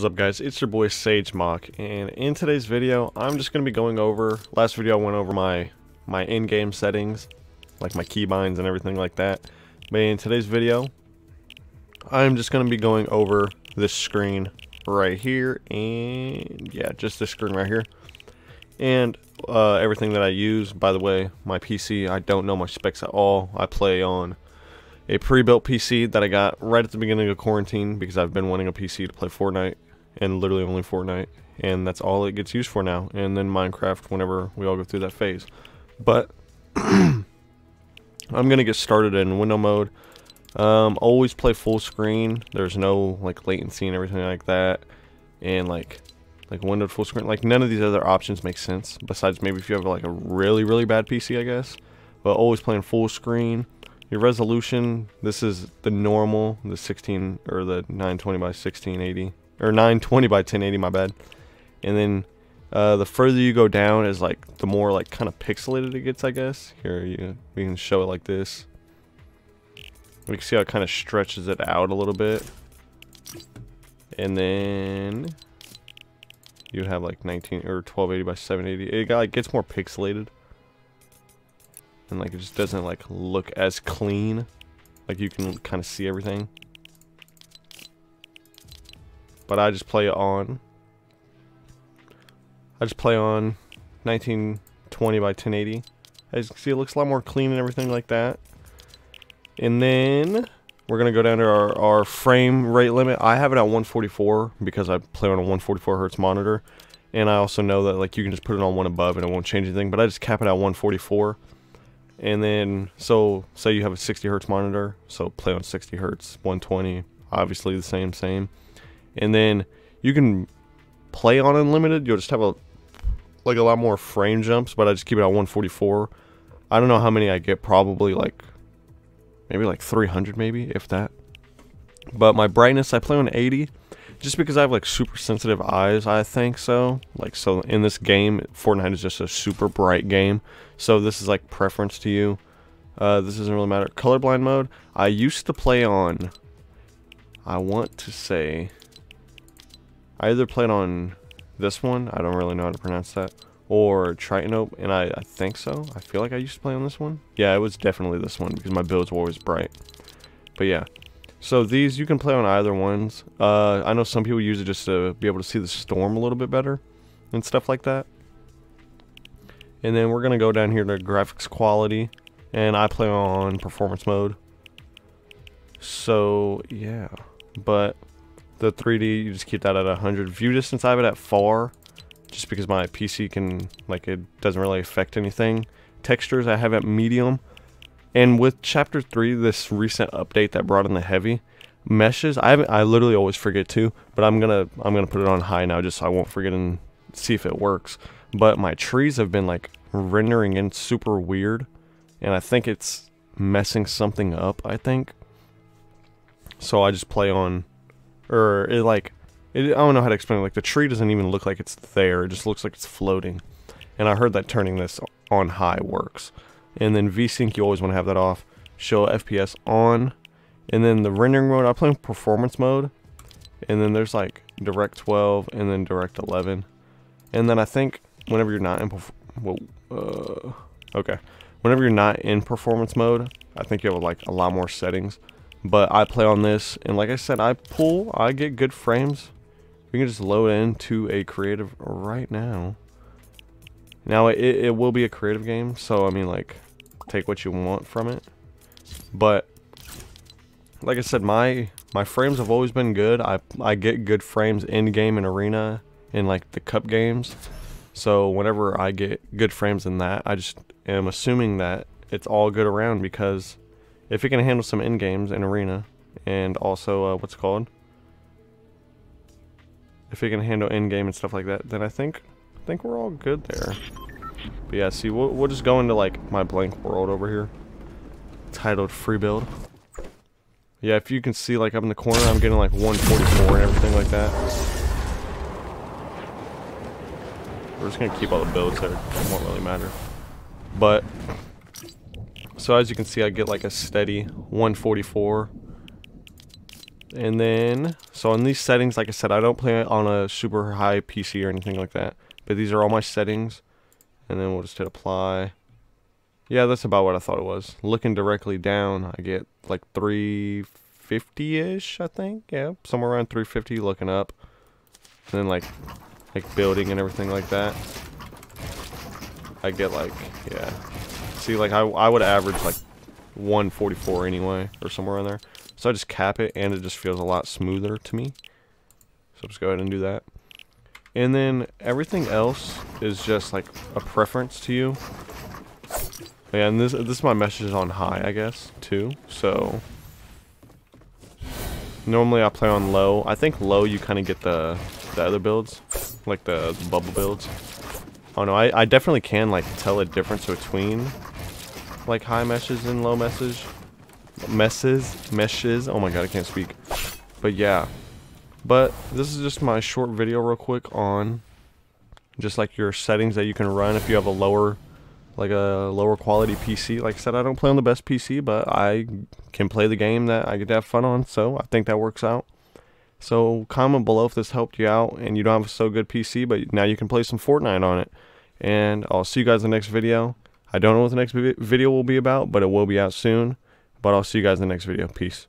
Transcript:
What's up guys, it's your boy Sage Mok, and in today's video, I'm just going to be going over, last video I went over my, my in-game settings, like my keybinds and everything like that, but in today's video, I'm just going to be going over this screen right here, and yeah, just this screen right here, and uh, everything that I use, by the way, my PC, I don't know my specs at all, I play on a pre-built PC that I got right at the beginning of quarantine because I've been wanting a PC to play Fortnite and literally only Fortnite and that's all it gets used for now and then Minecraft whenever we all go through that phase. But I'm gonna get started in window mode. Um, always play full screen. There's no like latency and everything like that and like like windowed full screen. Like none of these other options make sense besides maybe if you have like a really really bad PC I guess. But always playing full screen. Your resolution, this is the normal, the 16 or the 920 by 1680 or 920 by 1080, my bad. And then uh, the further you go down is like the more like kind of pixelated it gets, I guess. Here you we can show it like this. We can see how it kind of stretches it out a little bit. And then you have like 19 or 1280 by 780. It like, gets more pixelated and like it just doesn't like look as clean like you can kind of see everything but I just play it on. I just play on 1920 by 1080 as you can see it looks a lot more clean and everything like that. And then we're gonna go down to our, our frame rate limit. I have it at 144 because I play on a 144 hertz monitor. And I also know that like you can just put it on one above and it won't change anything but I just cap it at 144 and then, so say you have a 60 hertz monitor, so play on 60 hertz, 120, obviously the same, same. And then you can play on unlimited. You'll just have a like a lot more frame jumps, but I just keep it at 144. I don't know how many I get, probably like maybe like 300 maybe, if that. But my brightness, I play on 80 just because I have like super sensitive eyes, I think so. Like so in this game, Fortnite is just a super bright game. So this is like preference to you. Uh, this doesn't really matter. Colorblind mode, I used to play on, I want to say, I either played on this one, I don't really know how to pronounce that, or Tritanope, and I, I think so. I feel like I used to play on this one. Yeah, it was definitely this one because my builds were always bright. But yeah, so these, you can play on either ones. Uh, I know some people use it just to be able to see the storm a little bit better and stuff like that. And then we're going to go down here to graphics quality. And I play on performance mode. So, yeah. But the 3D, you just keep that at 100. View distance, I have it at far. Just because my PC can, like, it doesn't really affect anything. Textures, I have at medium. And with chapter 3, this recent update that brought in the heavy meshes, I I literally always forget to, but I'm to I'm to put it on high now just so I won't forget and see if it works. But my trees have been like rendering in super weird, and I think it's messing something up, I think. So I just play on or it like it, I don't know how to explain it. Like the tree doesn't even look like it's there. It just looks like it's floating. And I heard that turning this on high works. And then VSync, you always want to have that off. Show FPS on. And then the rendering mode, I play in performance mode. And then there's like Direct 12 and then Direct 11. And then I think whenever you're not in, well, uh, okay. Whenever you're not in performance mode, I think you have like a lot more settings. But I play on this, and like I said, I pull, I get good frames. We can just load into a creative right now. Now, it, it will be a creative game, so, I mean, like, take what you want from it. But, like I said, my my frames have always been good. I, I get good frames in-game and arena in, like, the cup games. So, whenever I get good frames in that, I just am assuming that it's all good around because if it can handle some in-games in arena and also, uh, what's called? If it can handle in-game and stuff like that, then I think I think we're all good there. But yeah, see, we'll, we'll just go into like my blank world over here. Titled free build. Yeah, if you can see like up in the corner, I'm getting like 144 and everything like that. We're just gonna keep all the builds there. It won't really matter. But, so as you can see, I get like a steady 144. And then, so in these settings, like I said, I don't play on a super high PC or anything like that. But these are all my settings. And then we'll just hit apply. Yeah, that's about what I thought it was. Looking directly down, I get like 350-ish, I think. Yeah, somewhere around 350 looking up. And then like, like building and everything like that. I get like, yeah. See, like I, I would average like 144 anyway, or somewhere in there. So I just cap it, and it just feels a lot smoother to me. So just go ahead and do that. And then everything else is just like a preference to you. Yeah, and this this is my meshes on high, I guess, too. So normally I play on low. I think low you kind of get the the other builds, like the, the bubble builds. Oh no, I, I definitely can like tell a difference between like high meshes and low meshes messes, meshes. Oh my god, I can't speak. But yeah. But this is just my short video real quick on just like your settings that you can run if you have a lower like a lower quality PC. Like I said, I don't play on the best PC, but I can play the game that I get to have fun on, so I think that works out. So comment below if this helped you out and you don't have a so good PC, but now you can play some Fortnite on it. And I'll see you guys in the next video. I don't know what the next video will be about, but it will be out soon. But I'll see you guys in the next video. Peace.